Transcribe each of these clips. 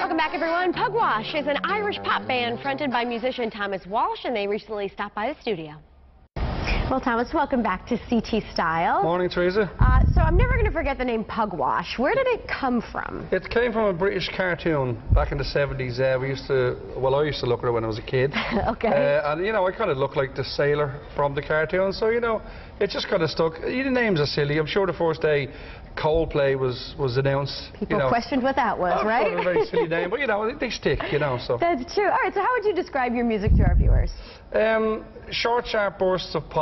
Welcome back, everyone. Pugwash is an Irish pop band fronted by musician Thomas Walsh, and they recently stopped by the studio. Well, Thomas, welcome back to CT Style. Morning, Teresa. Uh, so I'm never going to forget the name Pugwash. Where did it come from? It came from a British cartoon back in the 70s. Uh, we used to, well, I used to look at it when I was a kid. okay. Uh, and, you know, I kind of looked like the sailor from the cartoon. So, you know, it just kind of stuck. The names are silly. I'm sure the first day Coldplay was, was announced. People you know, questioned what that was, I right? a very silly name, but, you know, they stick, you know, so. That's true. All right, so how would you describe your music to our viewers? Um, short, sharp bursts of pop.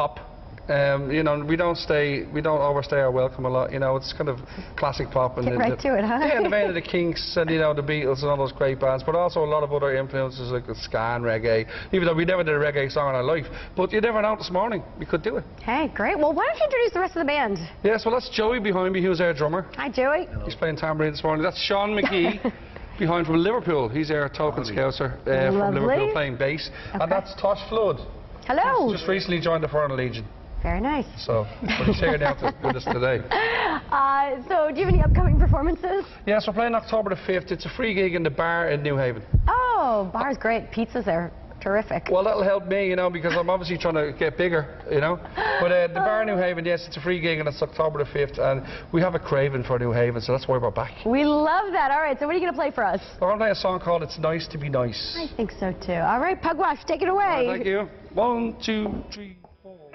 Um, you know, we don't stay, we don't overstay our welcome a lot. You know, it's kind of classic pop. And Get the- right the- to it, huh? Yeah, the vein of the Kinks and you know the Beatles and all those great bands, but also a lot of other influences like the ska and reggae. Even though we never did a reggae song in our life, but you never know. This morning we could do it. Hey, great. Well, why don't you introduce the rest of the band? Yes, well that's Joey behind me, who's our drummer. Hi, Joey. He's playing tambourine this morning. That's Sean McGee. Behind from Liverpool, he's our token scouser uh, from Liverpool playing bass, Okay. and that's Tosh Flood. Hello. Just recently joined the Foreign Legion, Very nice. so but he's here now to, with us today. Uh, so, do you have any upcoming performances? Yes, we're playing October the 5th. It's a free gig in the bar in New Haven. Oh, bar's great. Pizzas are terrific. Well, that'll help me, you know, because I'm obviously trying to get bigger, you know. But uh, the bar in New Haven, yes, it's a free gig and it's October the 5th. And we have a craving for New Haven, so that's why we're back. We love that. All right, so what are you going to play for us? We're going to play a song called It's Nice to Be Nice. I think so too. All right, Pugwash, take it away. Thank you. One, two, three, four.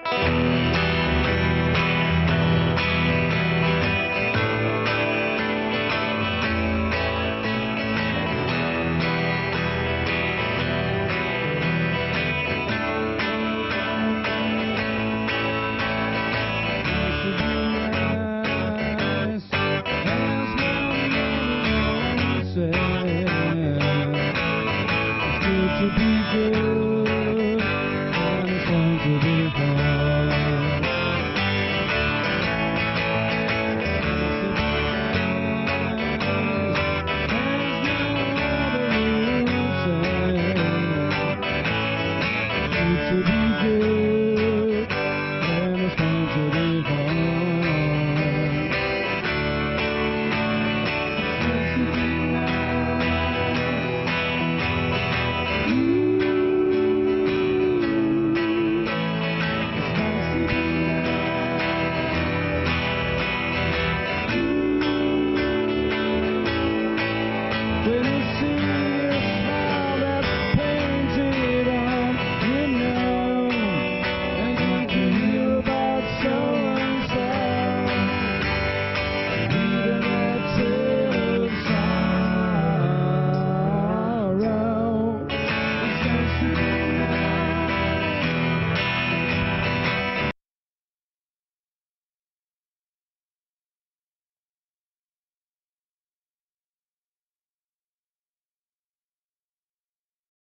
be good. I'm trying to be home.